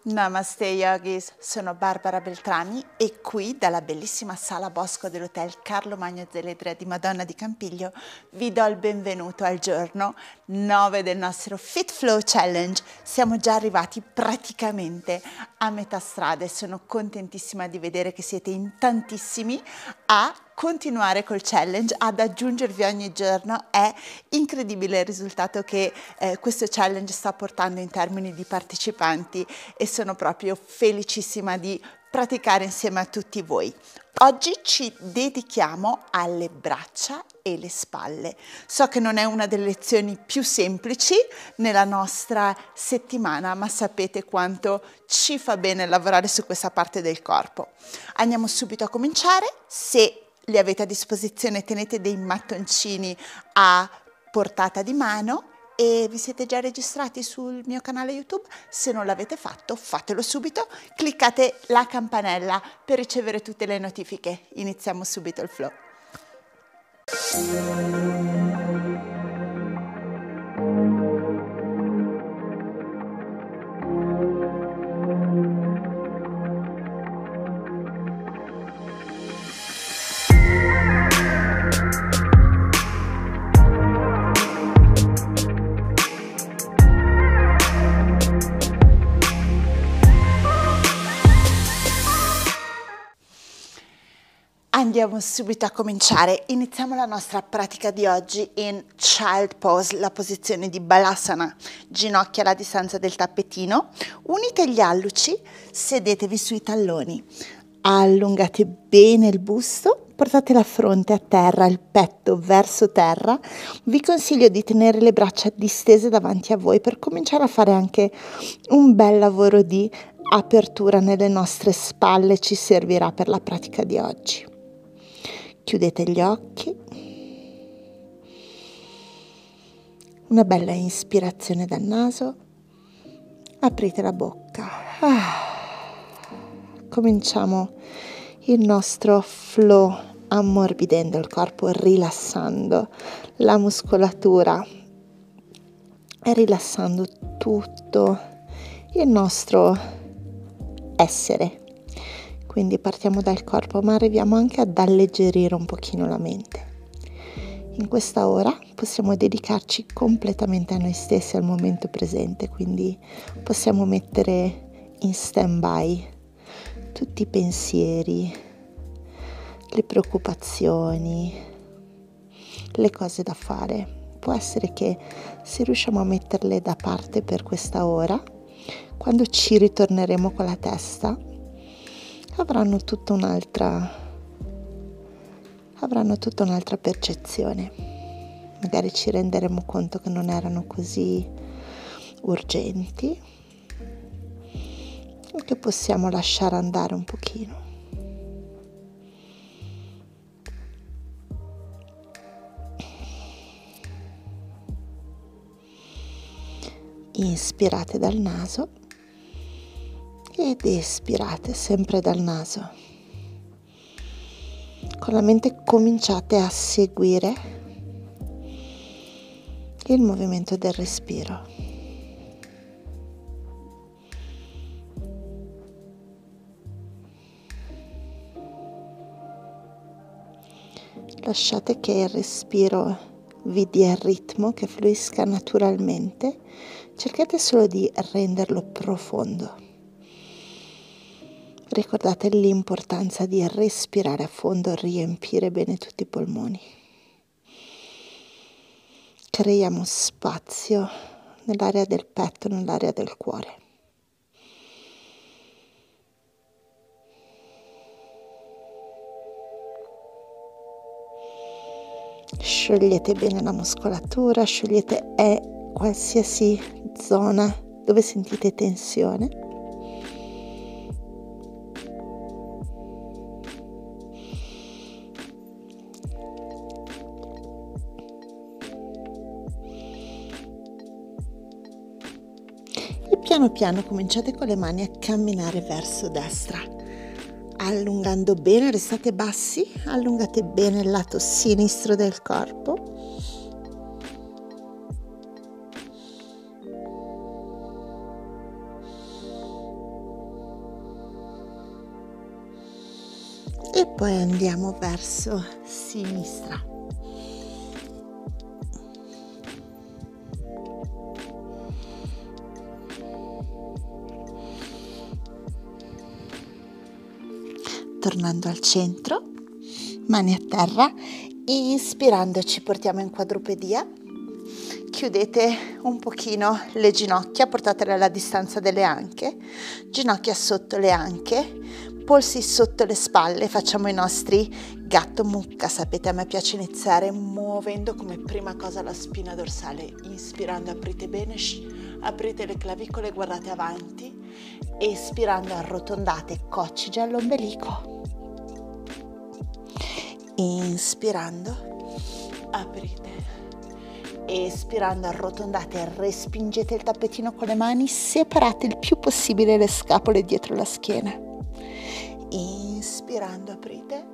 Namaste yogis, sono Barbara Beltrami e qui dalla bellissima sala Bosco dell'Hotel Carlo Magno Zeledra di Madonna di Campiglio vi do il benvenuto al giorno 9 del nostro Fit Flow Challenge. Siamo già arrivati praticamente a metà strada e sono contentissima di vedere che siete in tantissimi a continuare col challenge, ad aggiungervi ogni giorno. È incredibile il risultato che eh, questo challenge sta portando in termini di partecipanti e sono proprio felicissima di praticare insieme a tutti voi. Oggi ci dedichiamo alle braccia e le spalle. So che non è una delle lezioni più semplici nella nostra settimana, ma sapete quanto ci fa bene lavorare su questa parte del corpo. Andiamo subito a cominciare. Se li avete a disposizione, tenete dei mattoncini a portata di mano e vi siete già registrati sul mio canale YouTube? Se non l'avete fatto, fatelo subito, cliccate la campanella per ricevere tutte le notifiche. Iniziamo subito il flow. Andiamo subito a cominciare. Iniziamo la nostra pratica di oggi in Child Pose, la posizione di Balasana, ginocchia alla distanza del tappetino. Unite gli alluci, sedetevi sui talloni. Allungate bene il busto, portate la fronte a terra, il petto verso terra. Vi consiglio di tenere le braccia distese davanti a voi per cominciare a fare anche un bel lavoro di apertura nelle nostre spalle, ci servirà per la pratica di oggi. Chiudete gli occhi. Una bella ispirazione dal naso. Aprite la bocca. Ah. Cominciamo il nostro flow ammorbidendo il corpo, rilassando la muscolatura e rilassando tutto il nostro essere. Quindi partiamo dal corpo, ma arriviamo anche ad alleggerire un pochino la mente. In questa ora possiamo dedicarci completamente a noi stessi, al momento presente, quindi possiamo mettere in stand-by tutti i pensieri, le preoccupazioni, le cose da fare. Può essere che se riusciamo a metterle da parte per questa ora, quando ci ritorneremo con la testa, avranno tutta un'altra avranno tutta un'altra percezione. Magari ci renderemo conto che non erano così urgenti e che possiamo lasciare andare un pochino. Inspirate dal naso ed espirate sempre dal naso. Con la mente cominciate a seguire il movimento del respiro. Lasciate che il respiro vi dia il ritmo, che fluisca naturalmente. Cercate solo di renderlo profondo. Ricordate l'importanza di respirare a fondo, riempire bene tutti i polmoni. Creiamo spazio nell'area del petto, nell'area del cuore. Sciogliete bene la muscolatura, sciogliete eh, qualsiasi zona dove sentite tensione. Piano piano cominciate con le mani a camminare verso destra, allungando bene, restate bassi, allungate bene il lato sinistro del corpo. E poi andiamo verso sinistra. Tornando al centro, mani a terra, inspirando ci portiamo in quadrupedia. Chiudete un pochino le ginocchia, portatele alla distanza delle anche, ginocchia sotto le anche, polsi sotto le spalle, facciamo i nostri gatto mucca, sapete a me piace iniziare muovendo come prima cosa la spina dorsale, inspirando aprite bene, aprite le clavicole, guardate avanti, espirando arrotondate, coccige all'ombelico, inspirando, aprite espirando arrotondate respingete il tappetino con le mani, separate il più possibile le scapole dietro la schiena. Inspirando aprite,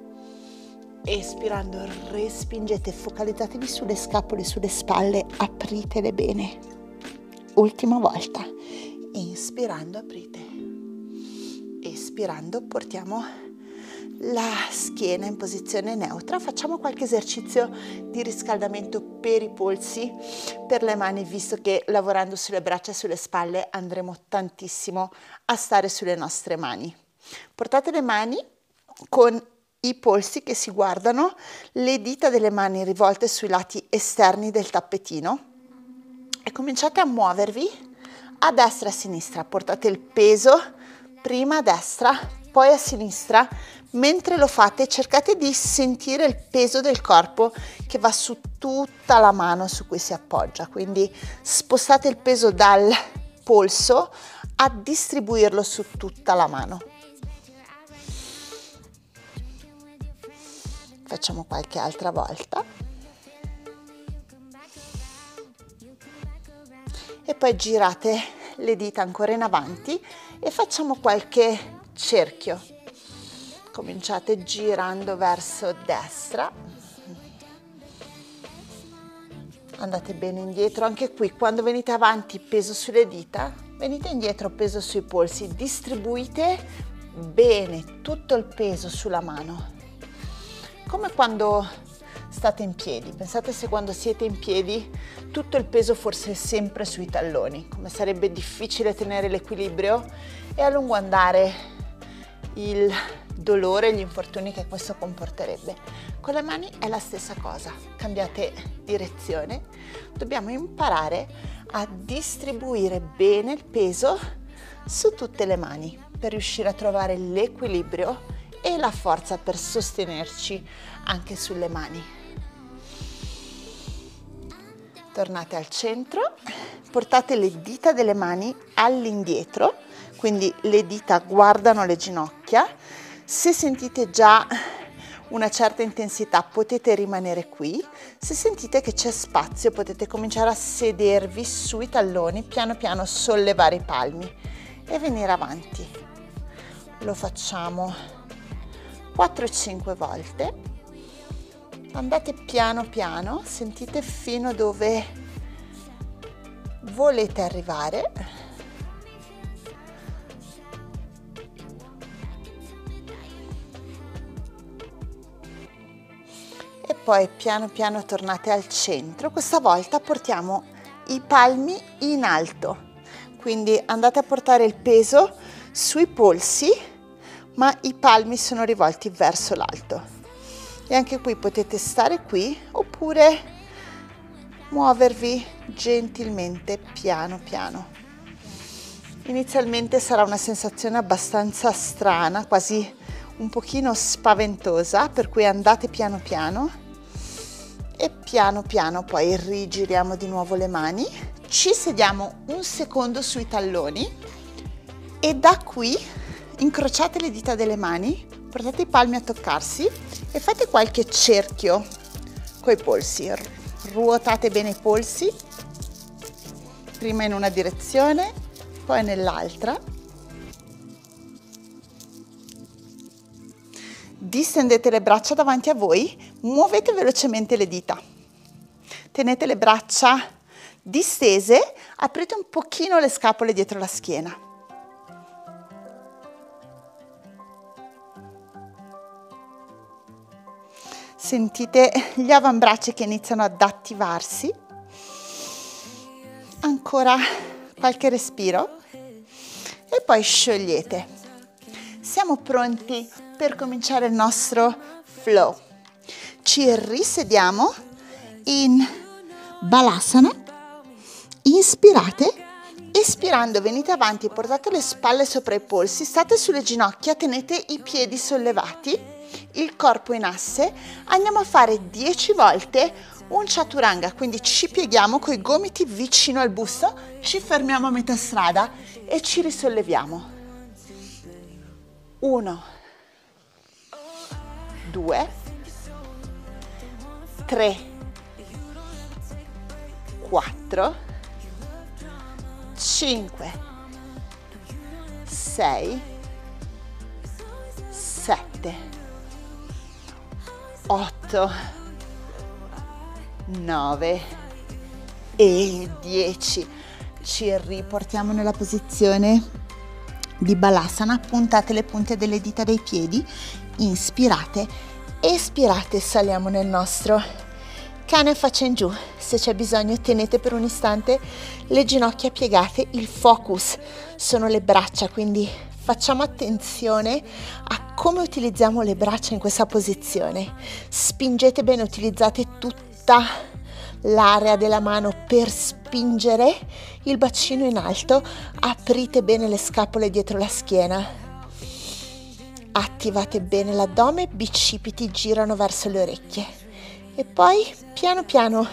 espirando respingete, focalizzatevi sulle scapole, sulle spalle, apritele bene. Ultima volta, inspirando aprite, espirando portiamo la schiena in posizione neutra, facciamo qualche esercizio di riscaldamento per i polsi, per le mani, visto che lavorando sulle braccia e sulle spalle andremo tantissimo a stare sulle nostre mani. Portate le mani con i polsi che si guardano, le dita delle mani rivolte sui lati esterni del tappetino e cominciate a muovervi a destra e a sinistra. Portate il peso prima a destra, poi a sinistra Mentre lo fate cercate di sentire il peso del corpo che va su tutta la mano su cui si appoggia, quindi spostate il peso dal polso a distribuirlo su tutta la mano. Facciamo qualche altra volta. E poi girate le dita ancora in avanti e facciamo qualche cerchio cominciate girando verso destra. Andate bene indietro anche qui quando venite avanti peso sulle dita. Venite indietro peso sui polsi. Distribuite bene tutto il peso sulla mano. Come quando state in piedi. Pensate se quando siete in piedi tutto il peso forse è sempre sui talloni. Come sarebbe difficile tenere l'equilibrio e a lungo andare il dolore e gli infortuni che questo comporterebbe. Con le mani è la stessa cosa, cambiate direzione, dobbiamo imparare a distribuire bene il peso su tutte le mani per riuscire a trovare l'equilibrio e la forza per sostenerci anche sulle mani. Tornate al centro, portate le dita delle mani all'indietro, quindi le dita guardano le ginocchia se sentite già una certa intensità potete rimanere qui, se sentite che c'è spazio potete cominciare a sedervi sui talloni, piano piano sollevare i palmi e venire avanti. Lo facciamo 4-5 volte. Andate piano piano, sentite fino dove volete arrivare poi piano piano tornate al centro. Questa volta portiamo i palmi in alto, quindi andate a portare il peso sui polsi, ma i palmi sono rivolti verso l'alto. E anche qui potete stare qui oppure muovervi gentilmente piano piano. Inizialmente sarà una sensazione abbastanza strana, quasi un pochino spaventosa, per cui andate piano piano e piano piano poi rigiriamo di nuovo le mani, ci sediamo un secondo sui talloni e da qui incrociate le dita delle mani, portate i palmi a toccarsi e fate qualche cerchio con i polsi, ruotate bene i polsi, prima in una direzione, poi nell'altra distendete le braccia davanti a voi, muovete velocemente le dita. Tenete le braccia distese, aprite un pochino le scapole dietro la schiena. Sentite gli avambracci che iniziano ad attivarsi. Ancora qualche respiro e poi sciogliete. Siamo pronti per cominciare il nostro flow. Ci risediamo in Balasana. Inspirate Espirando venite avanti, portate le spalle sopra i polsi, state sulle ginocchia, tenete i piedi sollevati, il corpo in asse. Andiamo a fare 10 volte un chaturanga, quindi ci pieghiamo con i gomiti vicino al busto, ci fermiamo a metà strada e ci risolleviamo. 1, 2, 3, 4, 5, 6, 7, 8, 9 e 10. Ci riportiamo nella posizione di Balasana, puntate le punte delle dita dei piedi, inspirate, espirate, saliamo nel nostro cane faccia in giù. Se c'è bisogno tenete per un istante le ginocchia piegate, il focus sono le braccia, quindi facciamo attenzione a come utilizziamo le braccia in questa posizione. Spingete bene, utilizzate tutta l'area della mano per spingere il bacino in alto, aprite bene le scapole dietro la schiena. Attivate bene l'addome, bicipiti girano verso le orecchie. E poi piano piano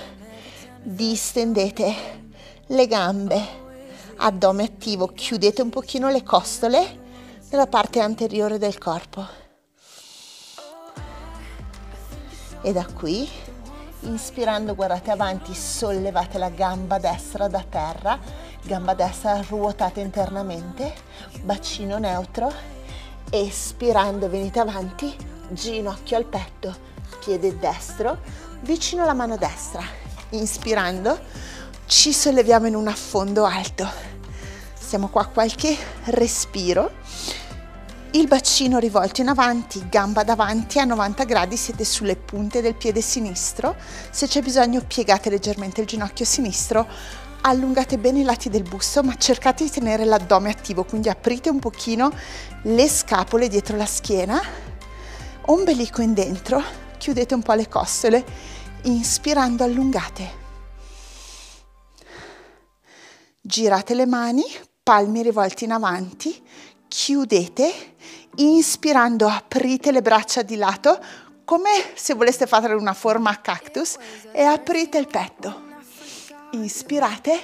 distendete le gambe, addome attivo, chiudete un pochino le costole nella parte anteriore del corpo. E da qui, inspirando, guardate avanti, sollevate la gamba destra da terra, gamba destra ruotate internamente, bacino neutro, espirando venite avanti, ginocchio al petto, piede destro, vicino alla mano destra, inspirando, ci solleviamo in un affondo alto. Siamo qua qualche respiro. Il bacino rivolto in avanti, gamba davanti a 90 gradi, siete sulle punte del piede sinistro. Se c'è bisogno piegate leggermente il ginocchio sinistro, allungate bene i lati del busto, ma cercate di tenere l'addome attivo, quindi aprite un pochino le scapole dietro la schiena, ombelico in dentro, chiudete un po' le costole, inspirando allungate. Girate le mani, palmi rivolti in avanti, chiudete, inspirando aprite le braccia di lato come se voleste fare una forma a cactus e aprite il petto. Inspirate,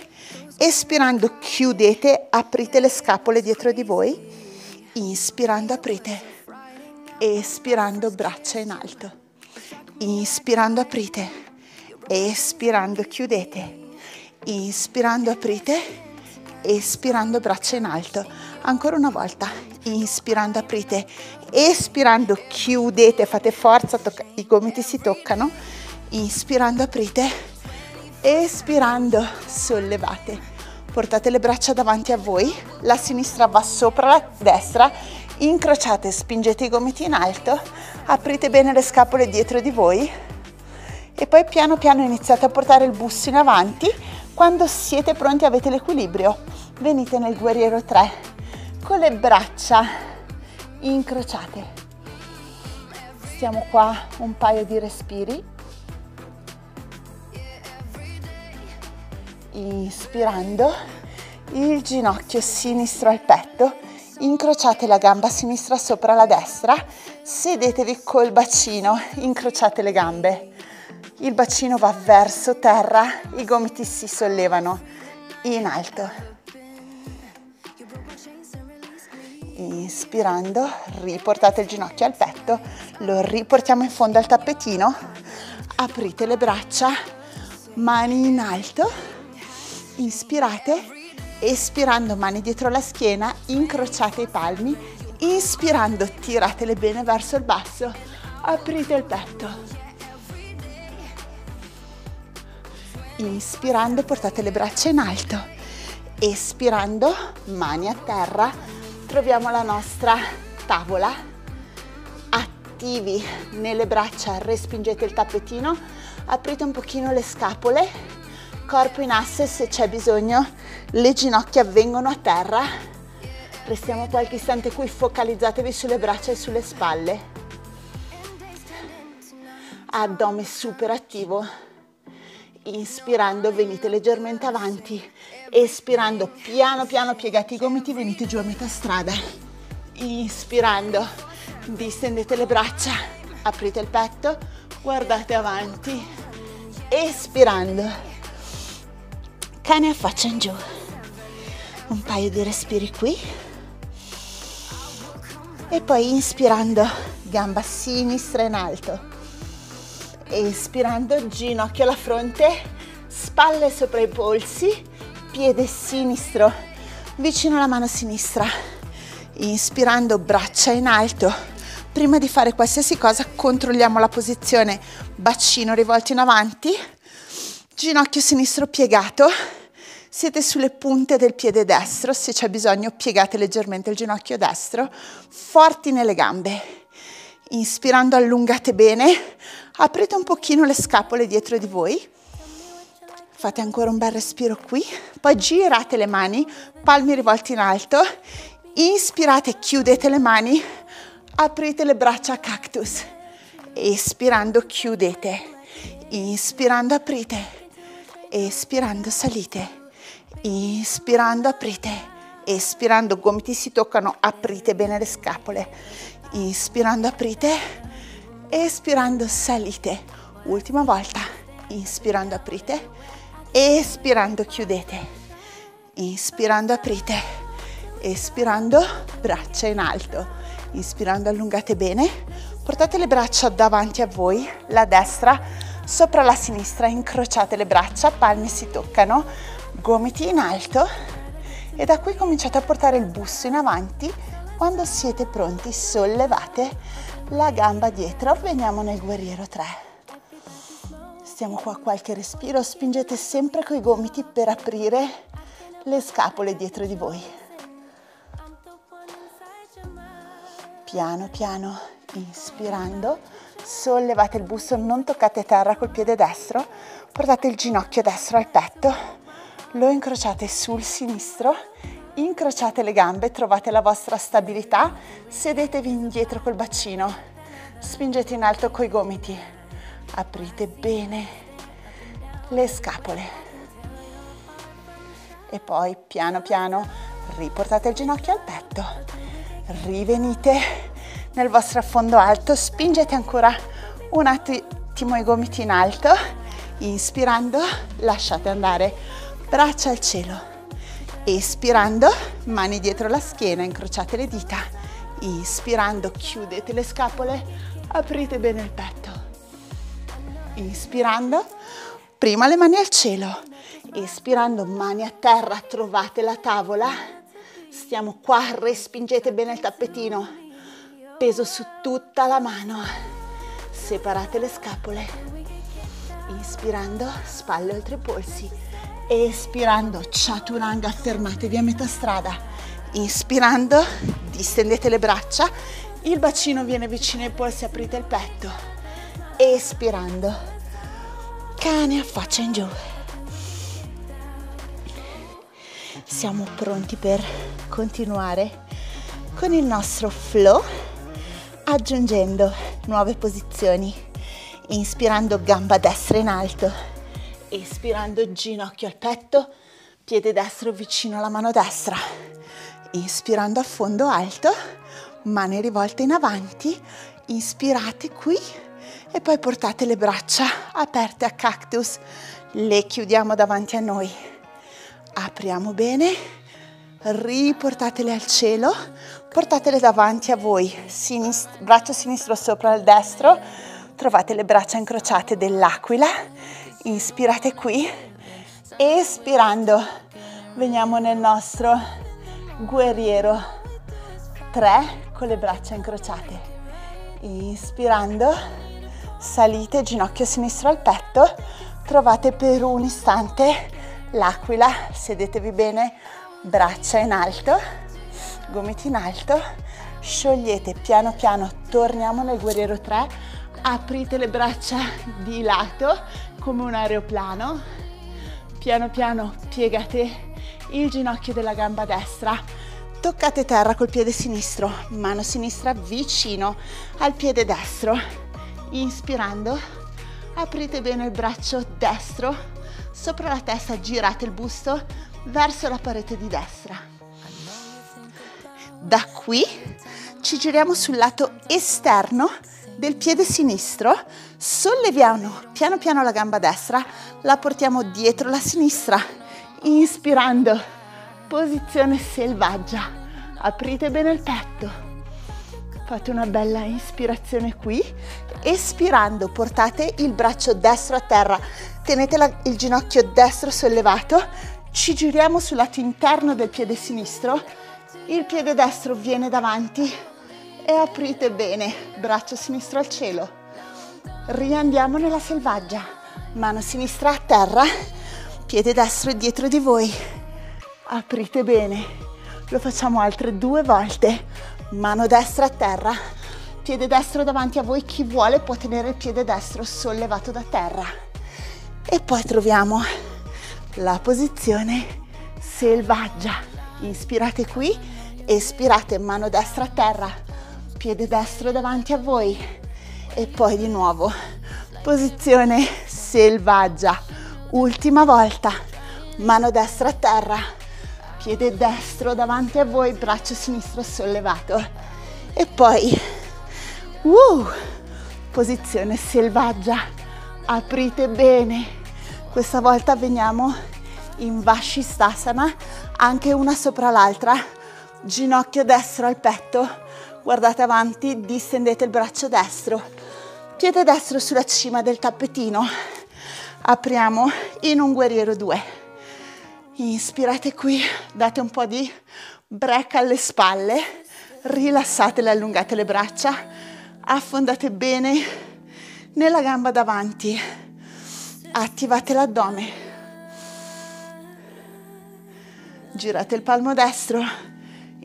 espirando chiudete, aprite le scapole dietro di voi, inspirando aprite, espirando braccia in alto, inspirando aprite, espirando chiudete. Inspirando aprite, espirando braccia in alto. Ancora una volta, inspirando aprite, espirando chiudete, fate forza, tocca- i gomiti si toccano, inspirando aprite, espirando sollevate. Portate le braccia davanti a voi, la sinistra va sopra la destra, incrociate, spingete i gomiti in alto, aprite bene le scapole dietro di voi e poi piano piano iniziate a portare il busto in avanti quando siete pronti avete l'equilibrio, venite nel guerriero 3 con le braccia incrociate. Stiamo qua un paio di respiri. Inspirando, il ginocchio sinistro al petto, incrociate la gamba sinistra sopra la destra, sedetevi col bacino, incrociate le gambe il bacino va verso terra, i gomiti si sollevano in alto. Inspirando, riportate il ginocchio al petto, lo riportiamo in fondo al tappetino, aprite le braccia, mani in alto, inspirate, espirando mani dietro la schiena, incrociate i palmi, inspirando tiratele bene verso il basso, aprite il petto. Inspirando portate le braccia in alto, espirando mani a terra, troviamo la nostra tavola, attivi nelle braccia, respingete il tappetino, aprite un pochino le scapole, corpo in asse se c'è bisogno, le ginocchia vengono a terra, restiamo qualche istante qui, focalizzatevi sulle braccia e sulle spalle, addome super attivo, inspirando venite leggermente avanti, espirando piano piano piegate i gomiti, venite giù a metà strada, inspirando, distendete le braccia, aprite il petto, guardate avanti, espirando, cane a faccia in giù, un paio di respiri qui. E poi inspirando, gamba sinistra in alto, espirando, ginocchio alla fronte, spalle sopra i polsi, piede sinistro vicino alla mano sinistra. Inspirando, braccia in alto. Prima di fare qualsiasi cosa controlliamo la posizione, bacino rivolto in avanti, ginocchio sinistro piegato. Siete sulle punte del piede destro, se c'è bisogno piegate leggermente il ginocchio destro, forti nelle gambe. Inspirando allungate bene, aprite un pochino le scapole dietro di voi. Fate ancora un bel respiro qui, poi girate le mani, palmi rivolti in alto, inspirate, chiudete le mani, aprite le braccia a cactus, espirando chiudete, inspirando aprite, espirando salite, inspirando aprite, espirando gomiti si toccano, aprite bene le scapole, inspirando aprite, espirando salite, ultima volta, inspirando aprite, espirando chiudete, inspirando aprite, espirando braccia in alto, inspirando allungate bene, portate le braccia davanti a voi, la destra sopra la sinistra, incrociate le braccia, palmi si toccano, gomiti in alto e da qui cominciate a portare il busto in avanti, quando siete pronti sollevate la gamba dietro, veniamo nel guerriero 3. Stiamo qua qualche respiro, spingete sempre coi gomiti per aprire le scapole dietro di voi. Piano piano, inspirando, sollevate il busto, non toccate terra col piede destro, portate il ginocchio destro al petto, lo incrociate sul sinistro incrociate le gambe, trovate la vostra stabilità, sedetevi indietro col bacino, spingete in alto coi gomiti, aprite bene le scapole e poi piano piano riportate il ginocchio al petto, rivenite nel vostro affondo alto, spingete ancora un attimo i gomiti in alto, inspirando lasciate andare braccia al cielo Espirando, mani dietro la schiena, incrociate le dita. Inspirando, chiudete le scapole, aprite bene il petto. Inspirando, prima le mani al cielo. Espirando, mani a terra, trovate la tavola. Stiamo qua, respingete bene il tappetino. Peso su tutta la mano. Separate le scapole. Inspirando, spalle oltre i polsi. Espirando chaturanga fermatevi a metà strada. Inspirando distendete le braccia. Il bacino viene vicino ai polsi aprite il petto. Espirando cane a faccia in giù. Siamo pronti per continuare con il nostro flow aggiungendo nuove posizioni inspirando gamba destra in alto Espirando ginocchio al petto, piede destro vicino alla mano destra. Inspirando a fondo alto, mani rivolte in avanti. Inspirate qui e poi portate le braccia aperte a cactus. Le chiudiamo davanti a noi. Apriamo bene, riportatele al cielo, portatele davanti a voi, Sinist- braccio sinistro sopra il destro, trovate le braccia incrociate dell'aquila. Inspirate qui, espirando veniamo nel nostro guerriero 3 con le braccia incrociate. Inspirando, salite ginocchio sinistro al petto, trovate per un istante l'aquila, sedetevi bene, braccia in alto, gomiti in alto, sciogliete piano piano, torniamo nel guerriero 3, aprite le braccia di lato come un aeroplano, piano piano piegate il ginocchio della gamba destra, toccate terra col piede sinistro, mano sinistra vicino al piede destro, inspirando, aprite bene il braccio destro, sopra la testa girate il busto verso la parete di destra. Da qui ci giriamo sul lato esterno del piede sinistro, solleviamo piano piano la gamba destra, la portiamo dietro la sinistra, inspirando, posizione selvaggia, aprite bene il petto, fate una bella ispirazione qui, espirando portate il braccio destro a terra, tenete la, il ginocchio destro sollevato, ci giriamo sul lato interno del piede sinistro, il piede destro viene davanti e aprite bene, braccio sinistro al cielo. Riandiamo nella selvaggia, mano sinistra a terra, piede destro dietro di voi. Aprite bene, lo facciamo altre due volte, mano destra a terra, piede destro davanti a voi, chi vuole può tenere il piede destro sollevato da terra. E poi troviamo la posizione selvaggia. Inspirate qui, espirate mano destra a terra, piede destro davanti a voi e poi di nuovo posizione selvaggia. Ultima volta, mano destra a terra, piede destro davanti a voi, braccio sinistro sollevato e poi uh, posizione selvaggia. Aprite bene. Questa volta veniamo in Vashistasana, anche una sopra l'altra, ginocchio destro al petto, guardate avanti, distendete il braccio destro, piede destro sulla cima del tappetino, apriamo in un guerriero 2. Inspirate qui, date un po' di break alle spalle, rilassate, allungate le braccia, affondate bene nella gamba davanti, attivate l'addome. Girate il palmo destro,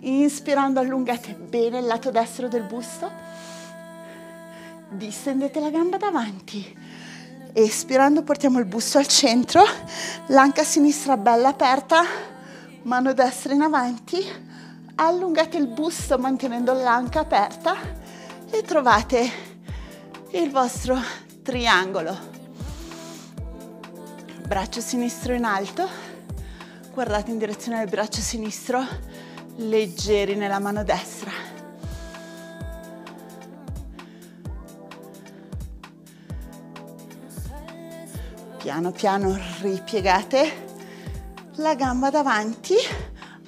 inspirando allungate bene il lato destro del busto, distendete la gamba davanti, espirando portiamo il busto al centro, l'anca sinistra bella aperta, mano destra in avanti, allungate il busto mantenendo l'anca aperta e trovate il vostro triangolo. Braccio sinistro in alto guardate in direzione del braccio sinistro, leggeri nella mano destra. Piano piano ripiegate la gamba davanti,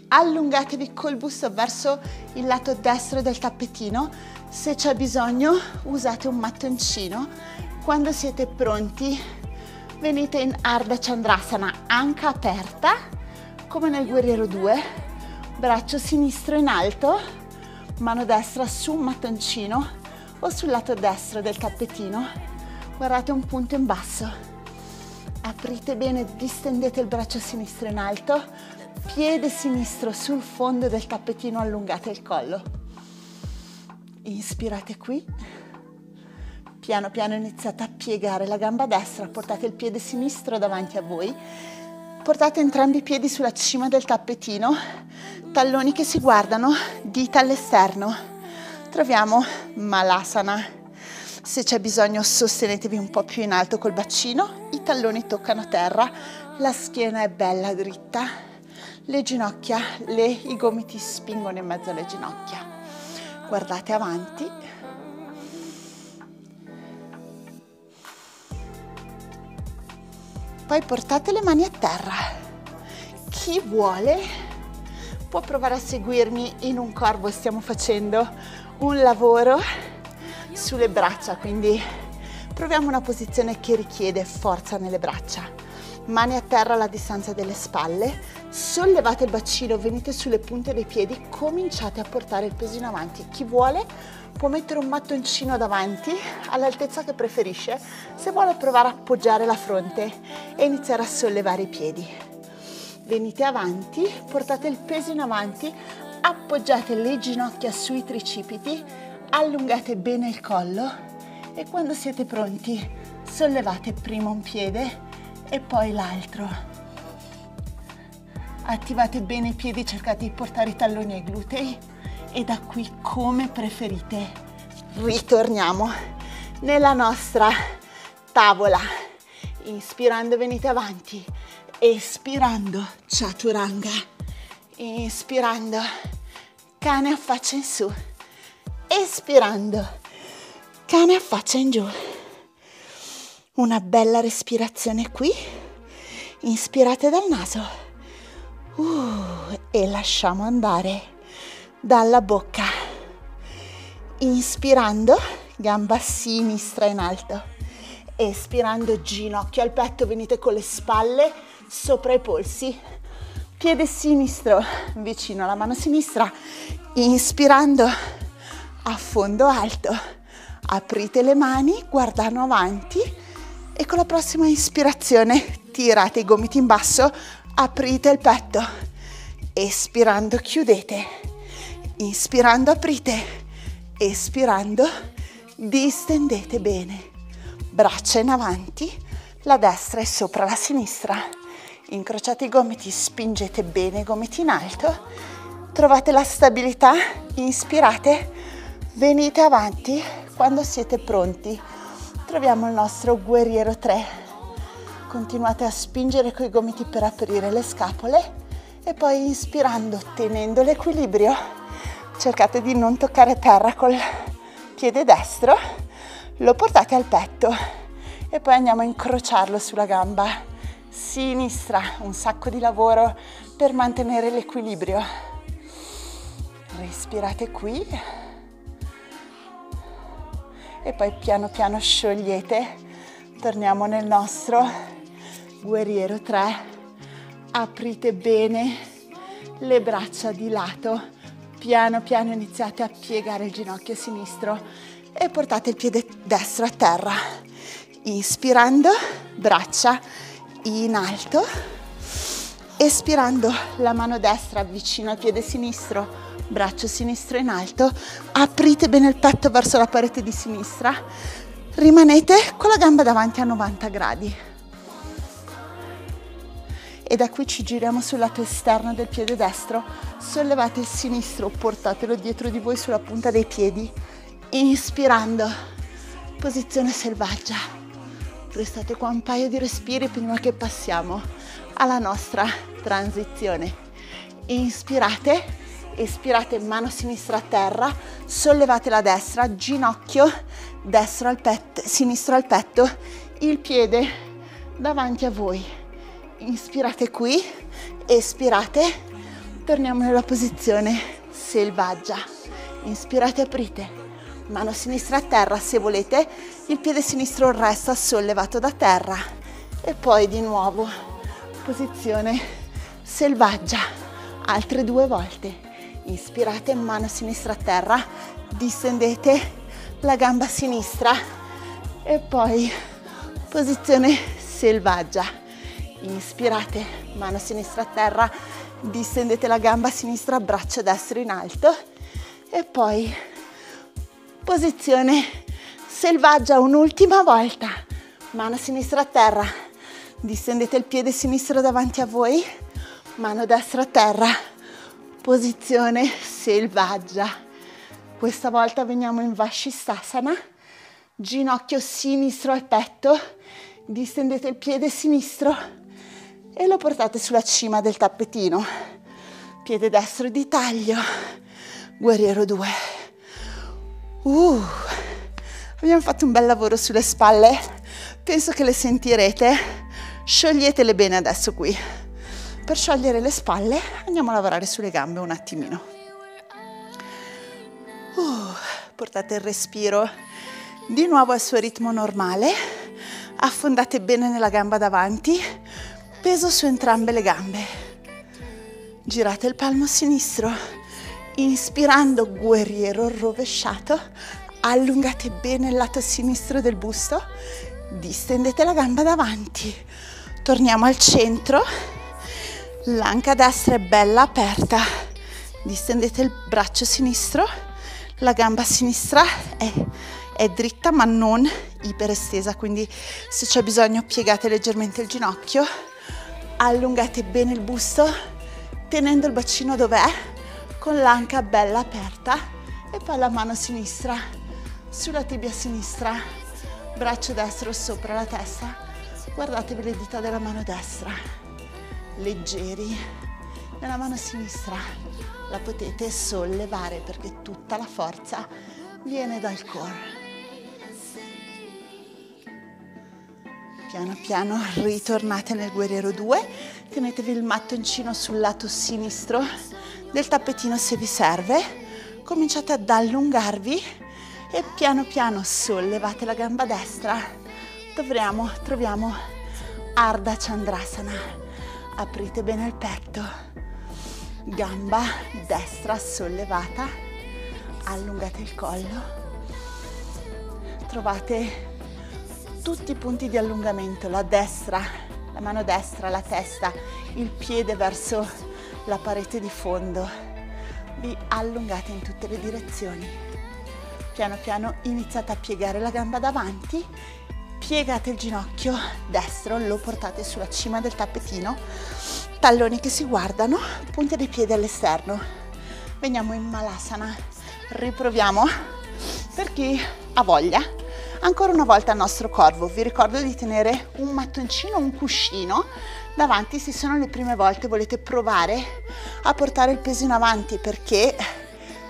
allungatevi col busto verso il lato destro del tappetino. Se c'è bisogno usate un mattoncino. Quando siete pronti venite in Ardha Chandrasana, anca aperta come nel guerriero 2, braccio sinistro in alto, mano destra su un mattoncino o sul lato destro del tappetino. Guardate un punto in basso. Aprite bene, distendete il braccio sinistro in alto, piede sinistro sul fondo del tappetino, allungate il collo. Inspirate qui. Piano piano iniziate a piegare la gamba destra, portate il piede sinistro davanti a voi Portate entrambi i piedi sulla cima del tappetino, talloni che si guardano, dita all'esterno. Troviamo Malasana. Se c'è bisogno sostenetevi un po' più in alto col bacino, i talloni toccano terra, la schiena è bella dritta, le ginocchia, le, i gomiti spingono in mezzo alle ginocchia. Guardate avanti, Poi portate le mani a terra. Chi vuole può provare a seguirmi in un corvo. Stiamo facendo un lavoro sulle braccia, quindi proviamo una posizione che richiede forza nelle braccia. Mani a terra alla distanza delle spalle, sollevate il bacino, venite sulle punte dei piedi, cominciate a portare il peso in avanti. Chi vuole può mettere un mattoncino davanti all'altezza che preferisce se vuole provare a appoggiare la fronte e iniziare a sollevare i piedi. Venite avanti, portate il peso in avanti, appoggiate le ginocchia sui tricipiti, allungate bene il collo e quando siete pronti sollevate prima un piede e poi l'altro. Attivate bene i piedi, cercate di portare i talloni ai glutei e da qui come preferite. Ritorniamo nella nostra tavola. Inspirando venite avanti, espirando chaturanga. Inspirando cane a faccia in su. Espirando cane a faccia in giù. Una bella respirazione qui. Inspirate dal naso. Uh, e lasciamo andare dalla bocca. Inspirando, gamba sinistra in alto. Espirando, ginocchio al petto, venite con le spalle sopra i polsi. Piede sinistro vicino alla mano sinistra. Inspirando a fondo alto. Aprite le mani, guardano avanti e con la prossima ispirazione tirate i gomiti in basso, aprite il petto. Espirando chiudete. Inspirando aprite. Espirando distendete bene. Braccia in avanti, la destra è sopra la sinistra. Incrociate i gomiti, spingete bene i gomiti in alto. Trovate la stabilità, inspirate, venite avanti quando siete pronti Troviamo il nostro guerriero 3. Continuate a spingere coi gomiti per aprire le scapole e poi inspirando, tenendo l'equilibrio, cercate di non toccare terra col piede destro, lo portate al petto e poi andiamo a incrociarlo sulla gamba sinistra, un sacco di lavoro per mantenere l'equilibrio. Respirate qui e poi piano piano sciogliete. Torniamo nel nostro guerriero 3. Aprite bene le braccia di lato. Piano piano iniziate a piegare il ginocchio sinistro e portate il piede destro a terra. Inspirando, braccia in alto. Espirando, la mano destra vicino al piede sinistro braccio sinistro in alto, aprite bene il petto verso la parete di sinistra, rimanete con la gamba davanti a 90 gradi. E da qui ci giriamo sul lato esterno del piede destro, sollevate il sinistro, portatelo dietro di voi sulla punta dei piedi, inspirando, posizione selvaggia. Restate qua un paio di respiri prima che passiamo alla nostra transizione. Inspirate espirate mano sinistra a terra, sollevate la destra, ginocchio destro al petto, sinistro al petto, il piede davanti a voi. Inspirate qui, espirate, torniamo nella posizione selvaggia. Inspirate, aprite, mano sinistra a terra se volete, il piede sinistro resta sollevato da terra. E poi di nuovo posizione selvaggia, altre due volte. Inspirate, mano sinistra a terra, distendete la gamba sinistra. E poi posizione selvaggia. Inspirate, mano sinistra a terra, distendete la gamba sinistra, braccio destro in alto e poi posizione selvaggia un'ultima volta. Mano sinistra a terra, distendete il piede sinistro davanti a voi, mano destra a terra posizione selvaggia. Questa volta veniamo in Vashistasana, ginocchio sinistro al petto, distendete il piede sinistro e lo portate sulla cima del tappetino. Piede destro di taglio, guerriero 2. Uh, abbiamo fatto un bel lavoro sulle spalle, penso che le sentirete. Scioglietele bene adesso qui. Per sciogliere le spalle andiamo a lavorare sulle gambe un attimino. Uh, portate il respiro di nuovo al suo ritmo normale. Affondate bene nella gamba davanti, peso su entrambe le gambe. Girate il palmo sinistro, inspirando guerriero rovesciato, allungate bene il lato sinistro del busto, distendete la gamba davanti. Torniamo al centro L'anca destra è bella aperta. Distendete il braccio sinistro, la gamba sinistra è, è dritta ma non iperestesa, quindi se c'è bisogno piegate leggermente il ginocchio, allungate bene il busto, tenendo il bacino dov'è, con l'anca bella aperta e poi la mano sinistra sulla tibia sinistra, braccio destro sopra la testa, guardatevi le dita della mano destra, leggeri, nella mano sinistra. La potete sollevare perché tutta la forza viene dal core. Piano piano ritornate nel guerriero 2, tenetevi il mattoncino sul lato sinistro del tappetino se vi serve, cominciate ad allungarvi e piano piano sollevate la gamba destra, Dovremo, troviamo Ardha Chandrasana, aprite bene il petto, gamba destra sollevata, allungate il collo, trovate tutti i punti di allungamento, la destra, la mano destra, la testa, il piede verso la parete di fondo. Vi allungate in tutte le direzioni. Piano piano iniziate a piegare la gamba davanti, piegate il ginocchio destro, lo portate sulla cima del tappetino, talloni che si guardano, punte dei piedi all'esterno. Veniamo in Malasana, riproviamo per chi ha voglia Ancora una volta il nostro corvo, vi ricordo di tenere un mattoncino, un cuscino davanti se sono le prime volte volete provare a portare il peso in avanti perché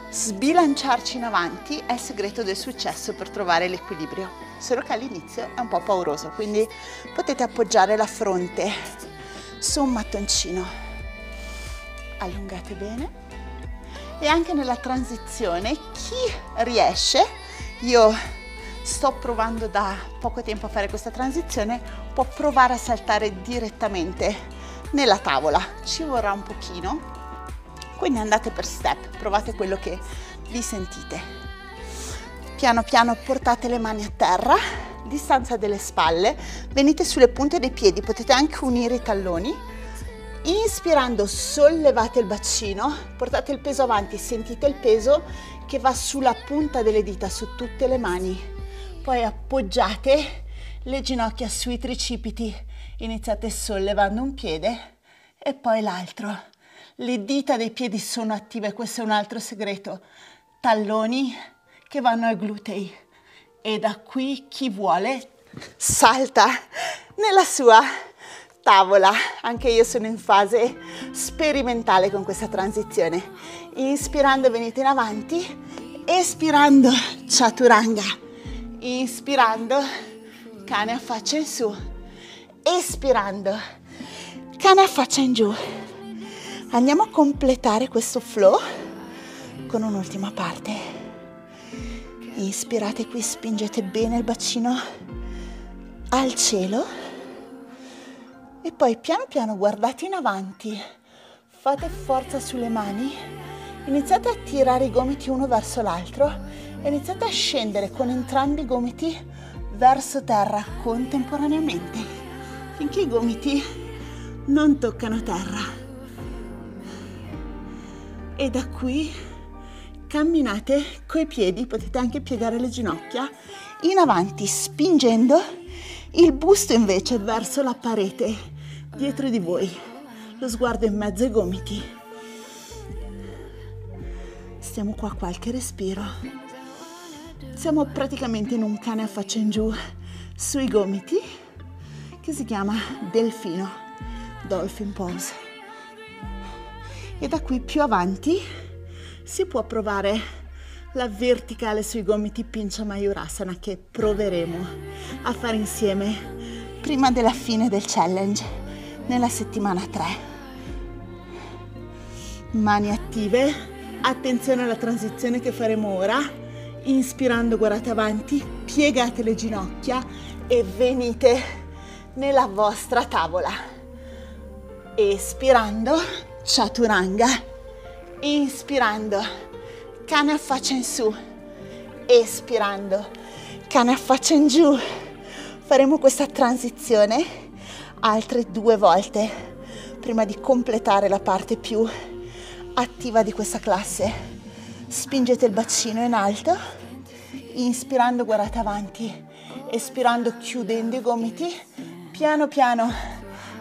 sbilanciarci in avanti è il segreto del successo per trovare l'equilibrio. Solo che all'inizio è un po' pauroso, quindi potete appoggiare la fronte su un mattoncino. Allungate bene. E anche nella transizione, chi riesce, io sto provando da poco tempo a fare questa transizione, può provare a saltare direttamente nella tavola. Ci vorrà un pochino, quindi andate per step, provate quello che vi sentite. Piano piano portate le mani a terra, distanza delle spalle, venite sulle punte dei piedi, potete anche unire i talloni. Inspirando sollevate il bacino, portate il peso avanti, sentite il peso che va sulla punta delle dita, su tutte le mani poi appoggiate le ginocchia sui tricipiti, iniziate sollevando un piede e poi l'altro. Le dita dei piedi sono attive, questo è un altro segreto. Talloni che vanno ai glutei e da qui chi vuole salta nella sua tavola. Anche io sono in fase sperimentale con questa transizione. Inspirando venite in avanti, espirando chaturanga Inspirando, cane a faccia in su. Espirando, cane a faccia in giù. Andiamo a completare questo flow con un'ultima parte. Inspirate qui, spingete bene il bacino al cielo e poi piano piano guardate in avanti, fate forza sulle mani, iniziate a tirare i gomiti uno verso l'altro iniziate a scendere con entrambi i gomiti verso terra contemporaneamente finché i gomiti non toccano terra. E da qui camminate coi piedi, potete anche piegare le ginocchia in avanti spingendo il busto invece verso la parete dietro di voi, lo sguardo in mezzo ai gomiti. Stiamo qua qualche respiro. Siamo praticamente in un cane a faccia in giù sui gomiti che si chiama delfino, dolphin pose. E da qui più avanti si può provare la verticale sui gomiti Pincha Mayurasana che proveremo a fare insieme prima della fine del challenge nella settimana 3. Mani attive, attenzione alla transizione che faremo ora Inspirando guardate avanti, piegate le ginocchia e venite nella vostra tavola. Espirando, chaturanga. Inspirando, cane a faccia in su. Espirando, cane a faccia in giù. Faremo questa transizione altre due volte prima di completare la parte più attiva di questa classe. Spingete il bacino in alto, inspirando guardate avanti, espirando chiudendo i gomiti, piano piano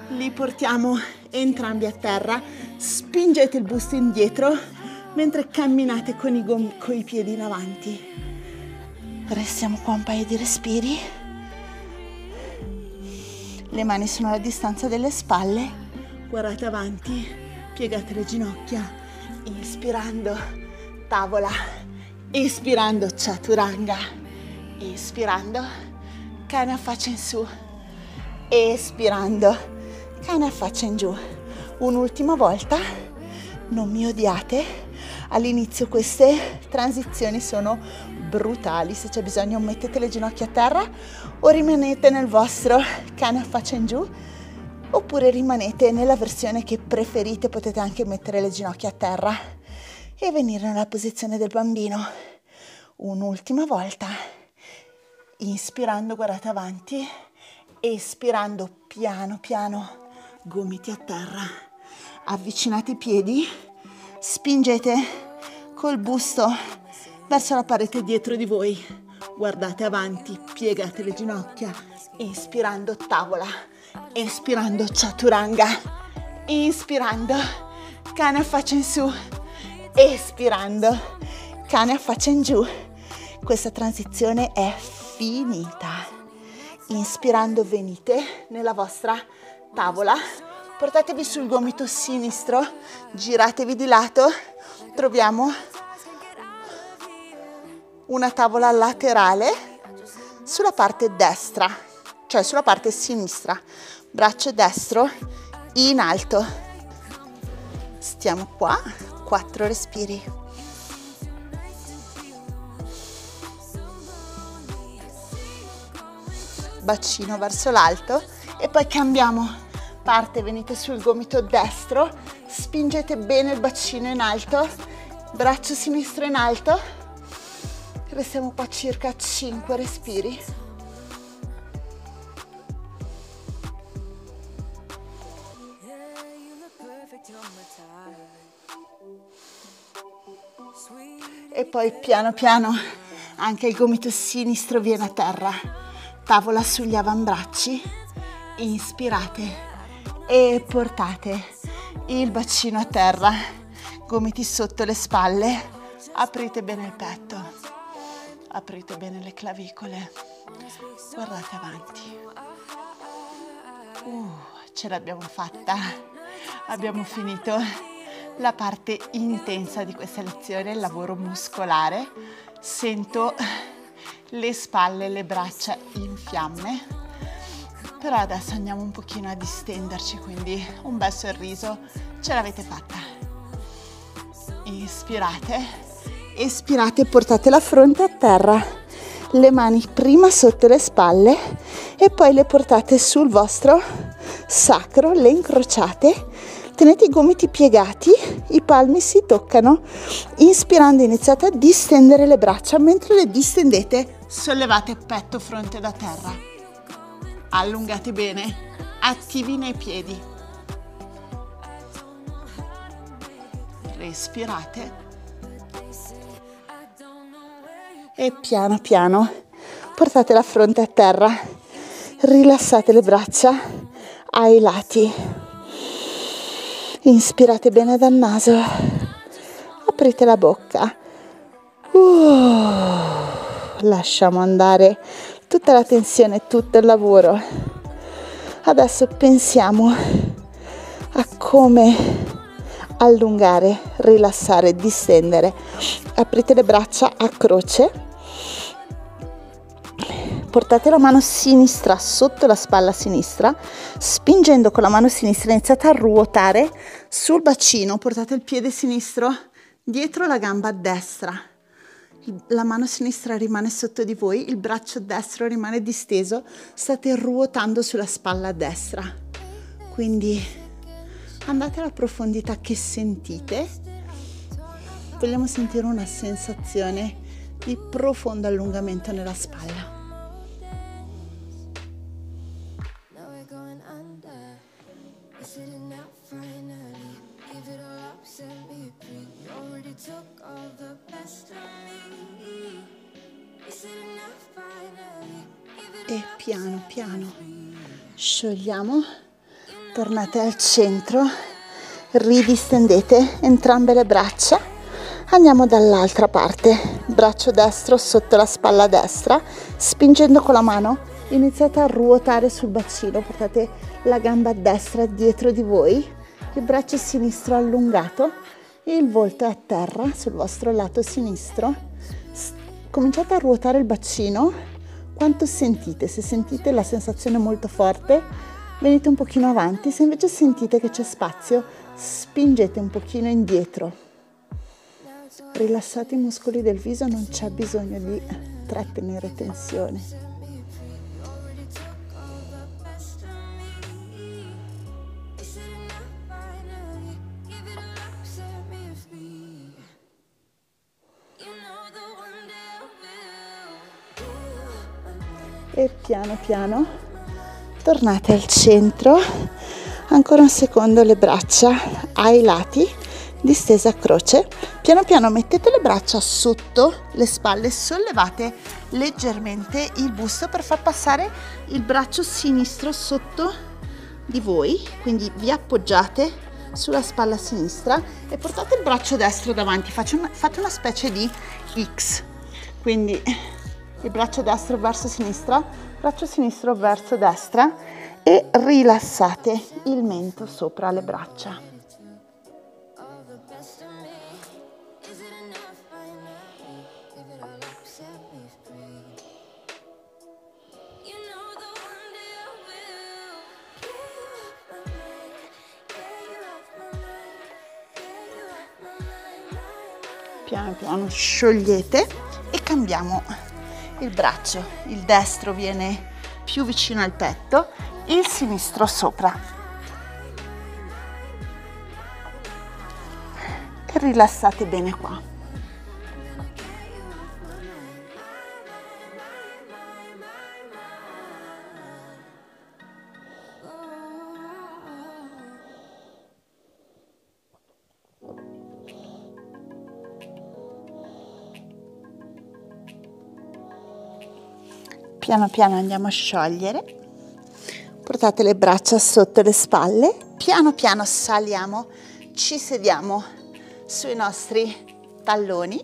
li portiamo entrambi a terra, spingete il busto indietro mentre camminate con i, gom- con i piedi in avanti. Restiamo qua un paio di respiri. Le mani sono alla distanza delle spalle, guardate avanti, piegate le ginocchia, inspirando tavola, espirando chaturanga, espirando cane a faccia in su, espirando cane a faccia in giù. Un'ultima volta, non mi odiate, all'inizio queste transizioni sono brutali, se c'è bisogno mettete le ginocchia a terra o rimanete nel vostro cane a faccia in giù oppure rimanete nella versione che preferite, potete anche mettere le ginocchia a terra e venire nella posizione del bambino. Un'ultima volta, inspirando guardate avanti, espirando piano piano gomiti a terra, avvicinate i piedi, spingete col busto verso la parete dietro di voi, guardate avanti, piegate le ginocchia, inspirando tavola, espirando chaturanga, inspirando cane a faccia in su, espirando cane a faccia in giù. Questa transizione è finita. Inspirando venite nella vostra tavola, portatevi sul gomito sinistro, giratevi di lato, troviamo una tavola laterale sulla parte destra, cioè sulla parte sinistra, braccio destro in alto. Stiamo qua, quattro respiri. Bacino verso l'alto e poi cambiamo parte, venite sul gomito destro, spingete bene il bacino in alto, braccio sinistro in alto, restiamo qua circa 5 respiri. E poi piano piano anche il gomito sinistro viene a terra, tavola sugli avambracci, inspirate e portate il bacino a terra, gomiti sotto le spalle, aprite bene il petto, aprite bene le clavicole, guardate avanti. Uh, ce l'abbiamo fatta, abbiamo finito la parte intensa di questa lezione, il lavoro muscolare. Sento le spalle e le braccia in fiamme però adesso andiamo un pochino a distenderci, quindi un bel sorriso, ce l'avete fatta. Inspirate, espirate, portate la fronte a terra, le mani prima sotto le spalle e poi le portate sul vostro sacro, le incrociate. Tenete i gomiti piegati, i palmi si toccano. Inspirando iniziate a distendere le braccia, mentre le distendete sollevate petto fronte da terra allungate bene, attivi nei piedi. Respirate. E piano piano portate la fronte a terra, rilassate le braccia ai lati. Inspirate bene dal naso, aprite la bocca. Uh, lasciamo andare tutta la tensione, tutto il lavoro. Adesso pensiamo a come allungare, rilassare, distendere. Aprite le braccia a croce. Portate la mano sinistra sotto la spalla sinistra, spingendo con la mano sinistra iniziate a ruotare sul bacino, portate il piede sinistro dietro la gamba destra la mano sinistra rimane sotto di voi, il braccio destro rimane disteso, state ruotando sulla spalla destra. Quindi andate alla profondità che sentite. Vogliamo sentire una sensazione di profondo allungamento nella spalla. Sciogliamo, tornate al centro, ridistendete entrambe le braccia, andiamo dall'altra parte, braccio destro sotto la spalla destra, spingendo con la mano, iniziate a ruotare sul bacino, portate la gamba destra dietro di voi, il braccio sinistro allungato, il volto è a terra sul vostro lato sinistro, cominciate a ruotare il bacino. Quanto sentite, se sentite la sensazione molto forte venite un pochino avanti, se invece sentite che c'è spazio spingete un pochino indietro. Rilassate i muscoli del viso, non c'è bisogno di trattenere tensione. e piano piano tornate al centro. Ancora un secondo le braccia. Ai lati distesa a croce. Piano piano mettete le braccia sotto le spalle sollevate leggermente il busto per far passare il braccio sinistro sotto di voi. Quindi vi appoggiate sulla spalla sinistra e portate il braccio destro davanti. Una, fate una specie di X. Quindi il braccio destro verso sinistra, braccio sinistro verso destra e rilassate il mento sopra le braccia. Piano piano sciogliete e cambiamo il braccio, il destro viene più vicino al petto, il sinistro sopra. E rilassate bene qua. Piano piano andiamo a sciogliere, portate le braccia sotto le spalle, piano piano saliamo, ci sediamo sui nostri talloni,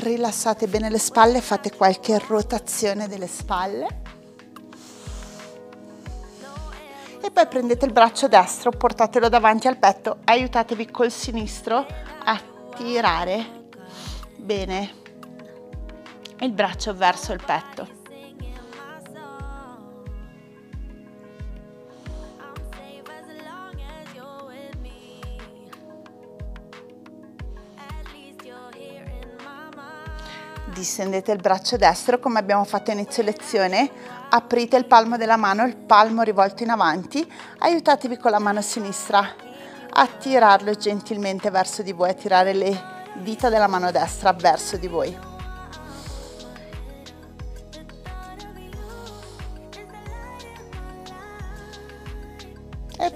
rilassate bene le spalle, fate qualche rotazione delle spalle. E poi prendete il braccio destro, portatelo davanti al petto, aiutatevi col sinistro a tirare bene il braccio verso il petto. Distendete il braccio destro come abbiamo fatto inizio lezione, aprite il palmo della mano, il palmo rivolto in avanti, aiutatevi con la mano sinistra a tirarlo gentilmente verso di voi, a tirare le dita della mano destra verso di voi.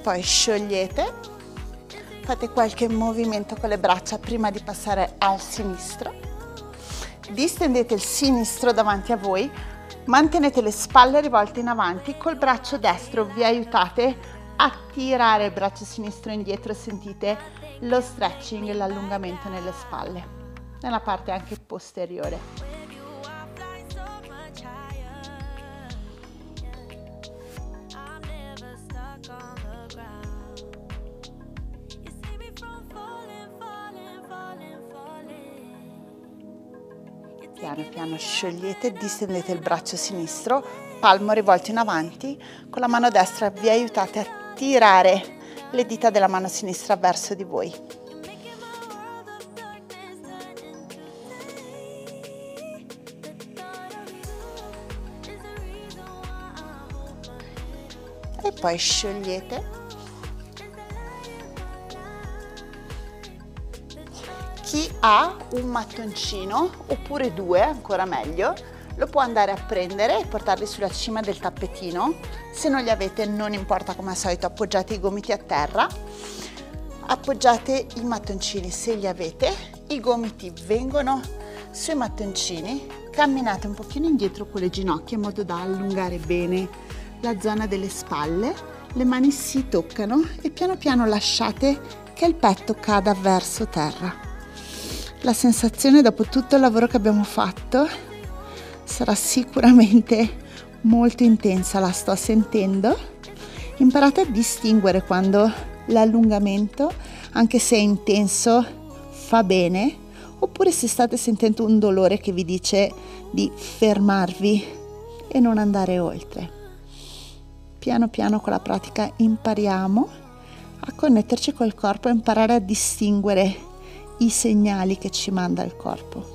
Poi sciogliete fate qualche movimento con le braccia prima di passare al sinistro. Distendete il sinistro davanti a voi mantenete le spalle rivolte in avanti col braccio destro vi aiutate a tirare il braccio sinistro indietro sentite lo stretching e l'allungamento nelle spalle nella parte anche posteriore Piano piano sciogliete, distendete il braccio sinistro, palmo rivolto in avanti, con la mano destra vi aiutate a tirare le dita della mano sinistra verso di voi. E poi sciogliete Chi ha un mattoncino, oppure due, ancora meglio, lo può andare a prendere e portarli sulla cima del tappetino. Se non li avete non importa come al solito, appoggiate i gomiti a terra, appoggiate i mattoncini se li avete, i gomiti vengono sui mattoncini, camminate un pochino indietro con le ginocchia in modo da allungare bene la zona delle spalle, le mani si toccano e piano piano lasciate che il petto cada verso terra. La sensazione dopo tutto il lavoro che abbiamo fatto sarà sicuramente molto intensa, la sto sentendo. Imparate a distinguere quando l'allungamento, anche se è intenso, fa bene, oppure se state sentendo un dolore che vi dice di fermarvi e non andare oltre. Piano piano con la pratica impariamo a connetterci col corpo, imparare a distinguere i segnali che ci manda il corpo.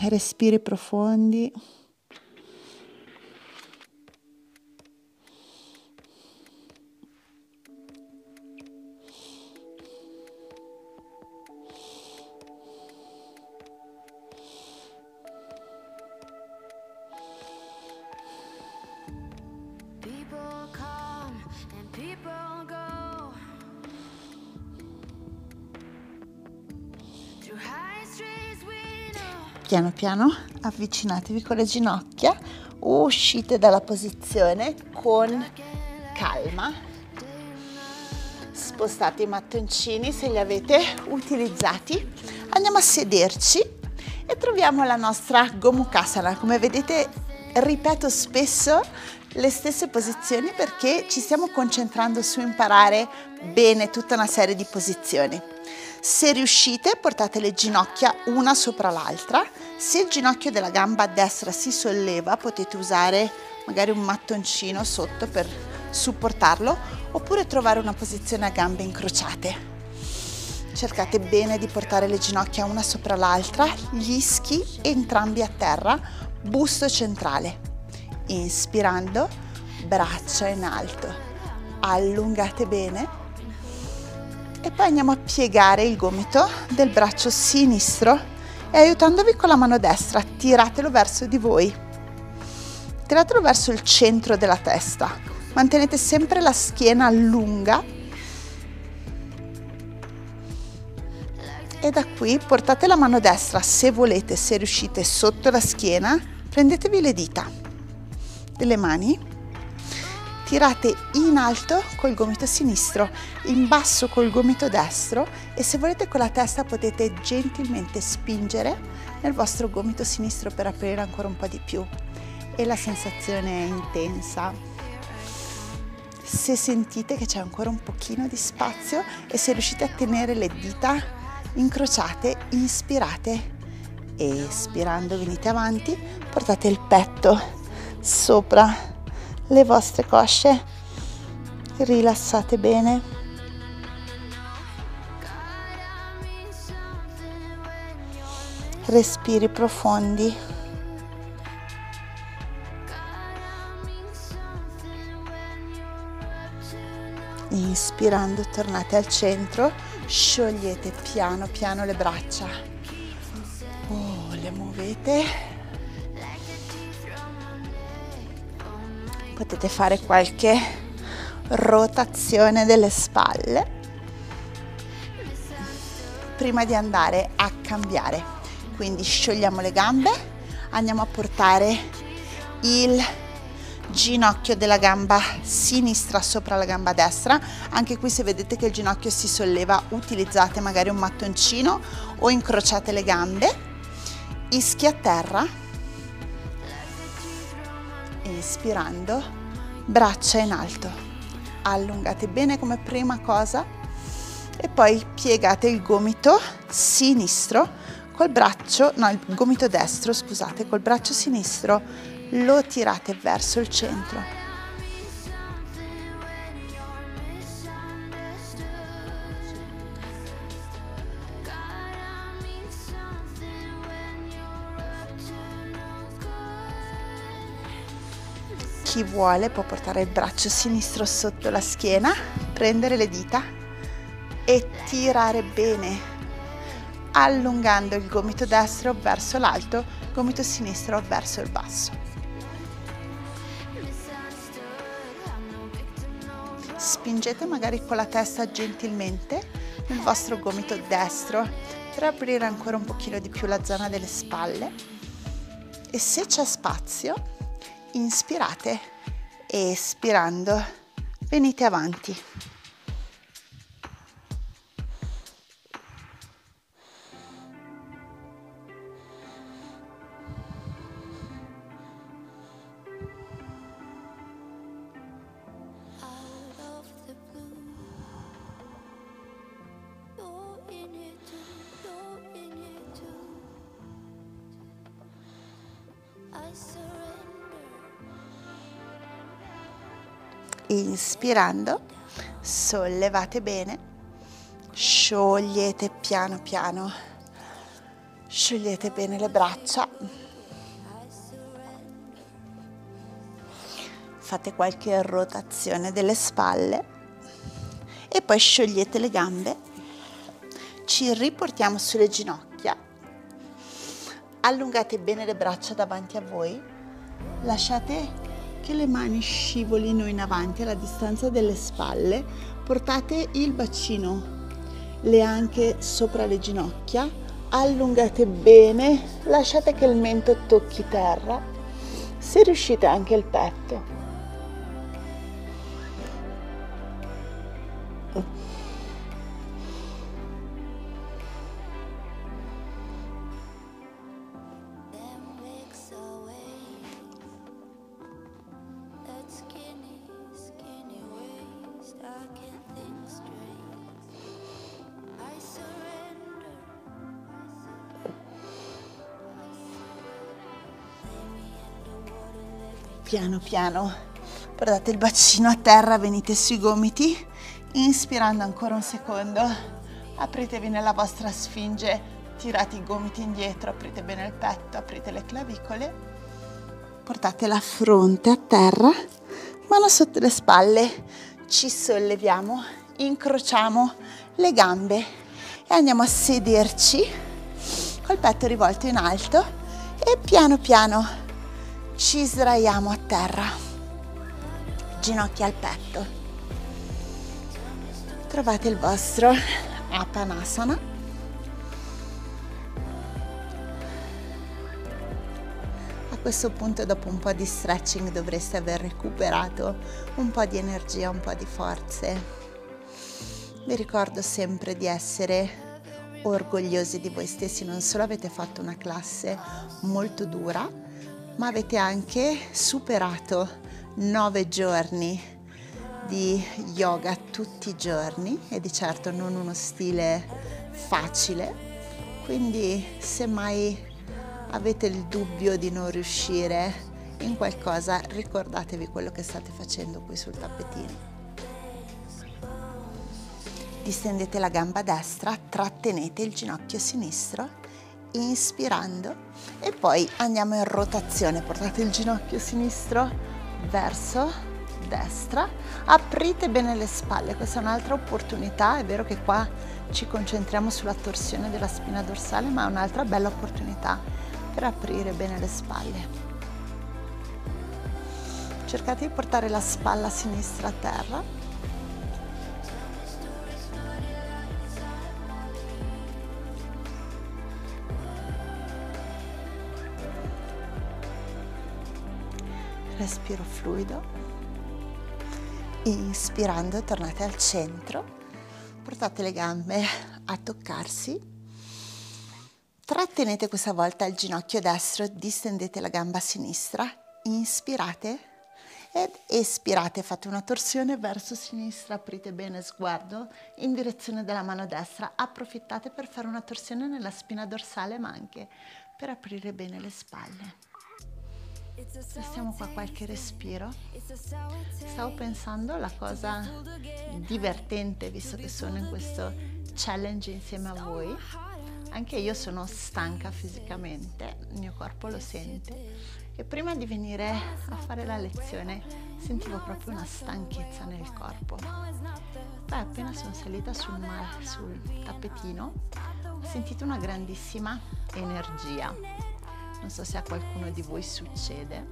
Respiri profondi. Piano piano avvicinatevi con le ginocchia, uscite dalla posizione con calma, spostate i mattoncini se li avete utilizzati, andiamo a sederci e troviamo la nostra Gomukhasana. Come vedete ripeto spesso le stesse posizioni perché ci stiamo concentrando su imparare bene tutta una serie di posizioni. Se riuscite portate le ginocchia una sopra l'altra, se il ginocchio della gamba destra si solleva potete usare magari un mattoncino sotto per supportarlo oppure trovare una posizione a gambe incrociate. Cercate bene di portare le ginocchia una sopra l'altra, gli ischi entrambi a terra, busto centrale. Inspirando, braccia in alto. Allungate bene e poi andiamo a piegare il gomito del braccio sinistro e aiutandovi con la mano destra tiratelo verso di voi. Tiratelo verso il centro della testa. Mantenete sempre la schiena lunga e da qui portate la mano destra se volete, se riuscite, sotto la schiena, prendetevi le dita delle mani tirate in alto col gomito sinistro, in basso col gomito destro e se volete con la testa potete gentilmente spingere nel vostro gomito sinistro per aprire ancora un po' di più e la sensazione è intensa. Se sentite che c'è ancora un pochino di spazio e se riuscite a tenere le dita incrociate, inspirate e espirando venite avanti, portate il petto sopra le vostre cosce, rilassate bene. Respiri profondi. Inspirando tornate al centro, sciogliete piano piano le braccia. Oh, le muovete potete fare qualche rotazione delle spalle prima di andare a cambiare. Quindi sciogliamo le gambe, andiamo a portare il ginocchio della gamba sinistra sopra la gamba destra. Anche qui se vedete che il ginocchio si solleva utilizzate magari un mattoncino o incrociate le gambe. Ischi a terra Inspirando, braccia in alto. Allungate bene come prima cosa e poi piegate il gomito sinistro col braccio, no, il gomito destro, scusate, col braccio sinistro lo tirate verso il centro chi vuole può portare il braccio sinistro sotto la schiena, prendere le dita e tirare bene, allungando il gomito destro verso l'alto, gomito sinistro verso il basso. Spingete magari con la testa gentilmente nel vostro gomito destro per aprire ancora un pochino di più la zona delle spalle e se c'è spazio inspirate espirando venite avanti. Inspirando, sollevate bene, sciogliete piano piano, sciogliete bene le braccia, fate qualche rotazione delle spalle e poi sciogliete le gambe, ci riportiamo sulle ginocchia, allungate bene le braccia davanti a voi, lasciate che le mani scivolino in avanti alla distanza delle spalle, portate il bacino, le anche sopra le ginocchia, allungate bene, lasciate che il mento tocchi terra, se riuscite anche il petto. Piano piano. Portate il bacino a terra, venite sui gomiti, inspirando ancora un secondo, apritevi nella vostra sfinge, tirate i gomiti indietro, aprite bene il petto, aprite le clavicole, portate la fronte a terra, mano sotto le spalle, ci solleviamo, incrociamo le gambe e andiamo a sederci col petto rivolto in alto e piano piano ci sdraiamo a terra, ginocchia al petto. Trovate il vostro Apanasana. A questo punto dopo un po' di stretching dovreste aver recuperato un po' di energia, un po' di forze. Vi ricordo sempre di essere orgogliosi di voi stessi, non solo avete fatto una classe molto dura, ma avete anche superato nove giorni di yoga tutti i giorni e di certo non uno stile facile. Quindi se mai avete il dubbio di non riuscire in qualcosa, ricordatevi quello che state facendo qui sul tappetino. Distendete la gamba destra, trattenete il ginocchio sinistro inspirando. E poi andiamo in rotazione, portate il ginocchio sinistro verso destra, aprite bene le spalle, questa è un'altra opportunità, è vero che qua ci concentriamo sulla torsione della spina dorsale, ma è un'altra bella opportunità per aprire bene le spalle. Cercate di portare la spalla sinistra a terra respiro fluido, inspirando tornate al centro, portate le gambe a toccarsi, trattenete questa volta il ginocchio destro, distendete la gamba sinistra, inspirate ed espirate, fate una torsione verso sinistra, aprite bene sguardo in direzione della mano destra, approfittate per fare una torsione nella spina dorsale ma anche per aprire bene le spalle. Restiamo qua qualche respiro. Stavo pensando alla cosa divertente, visto che sono in questo challenge insieme a voi. Anche io sono stanca fisicamente, il mio corpo lo sente. E prima di venire a fare la lezione sentivo proprio una stanchezza nel corpo. Poi appena sono salita sul, sul tappetino ho sentito una grandissima energia non so se a qualcuno di voi succede,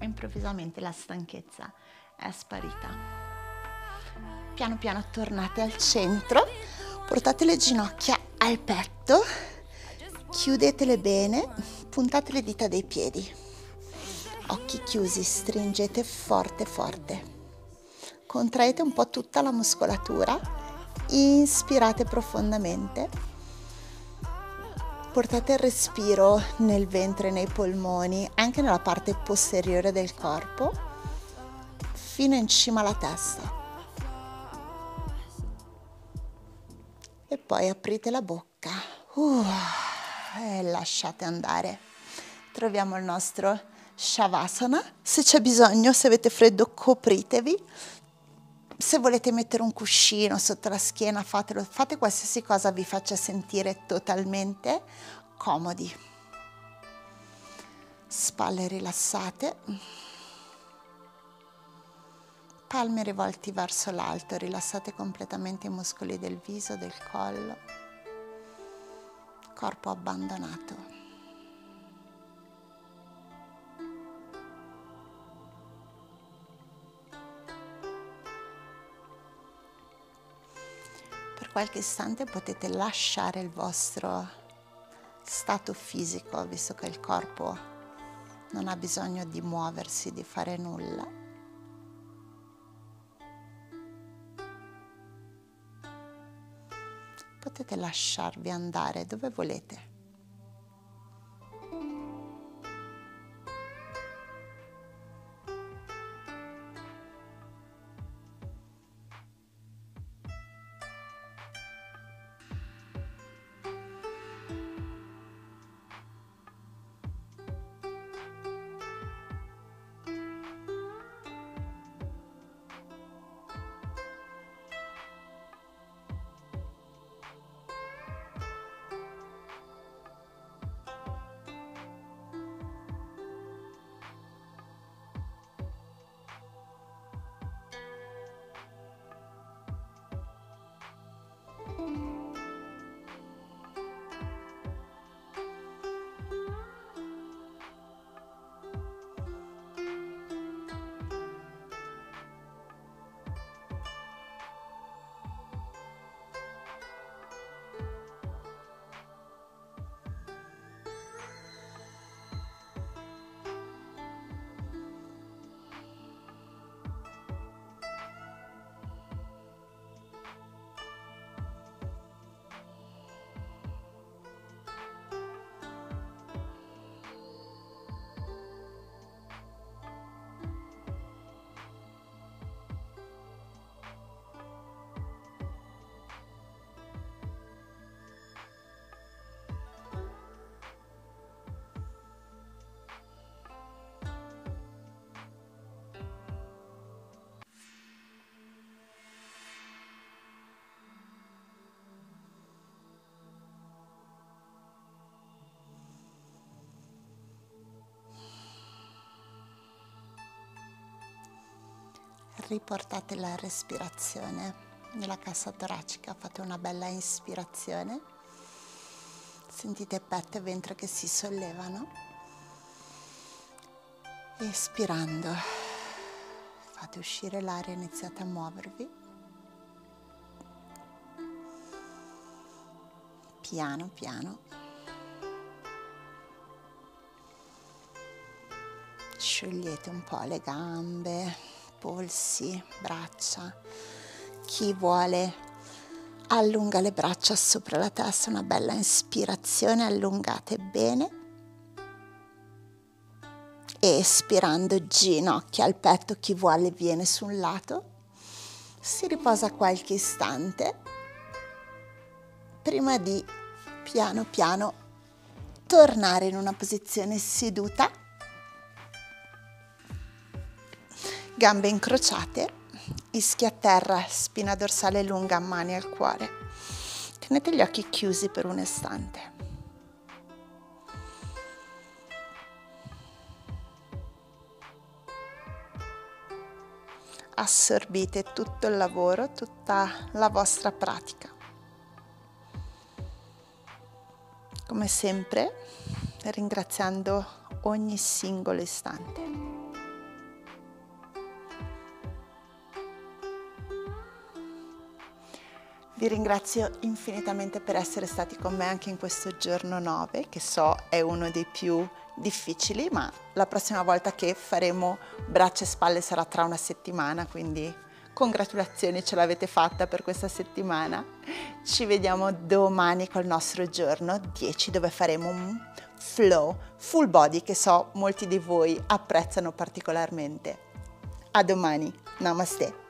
improvvisamente la stanchezza è sparita. Piano piano tornate al centro, portate le ginocchia al petto, chiudetele bene, puntate le dita dei piedi, occhi chiusi, stringete forte forte, contraete un po' tutta la muscolatura, inspirate profondamente, portate il respiro nel ventre, nei polmoni, anche nella parte posteriore del corpo, fino in cima alla testa. e poi aprite la bocca uh, e lasciate andare. Troviamo il nostro Shavasana. Se c'è bisogno, se avete freddo, copritevi. Se volete mettere un cuscino sotto la schiena, fatelo. Fate qualsiasi cosa vi faccia sentire totalmente comodi. Spalle rilassate palmi rivolti verso l'alto, rilassate completamente i muscoli del viso, del collo, corpo abbandonato. Qualche istante potete lasciare il vostro stato fisico, visto che il corpo non ha bisogno di muoversi, di fare nulla potete lasciarvi andare dove volete. Riportate la respirazione nella cassa toracica, fate una bella ispirazione, sentite petto e ventre che si sollevano, espirando fate uscire l'aria, iniziate a muovervi, piano piano. Sciogliete un po' le gambe, polsi, braccia. Chi vuole allunga le braccia sopra la testa, una bella ispirazione, allungate bene. Espirando ginocchia al petto, chi vuole viene su un lato. Si riposa qualche istante prima di piano piano tornare in una posizione seduta gambe incrociate, ischi a terra, spina dorsale lunga, mani al cuore. Tenete gli occhi chiusi per un istante. Assorbite tutto il lavoro, tutta la vostra pratica. Come sempre, ringraziando ogni singolo istante. Vi ringrazio infinitamente per essere stati con me anche in questo giorno 9, che so è uno dei più difficili, ma la prossima volta che faremo braccia e spalle sarà tra una settimana, quindi congratulazioni ce l'avete fatta per questa settimana. Ci vediamo domani col nostro giorno 10 dove faremo un flow full body che so molti di voi apprezzano particolarmente. A domani, namaste.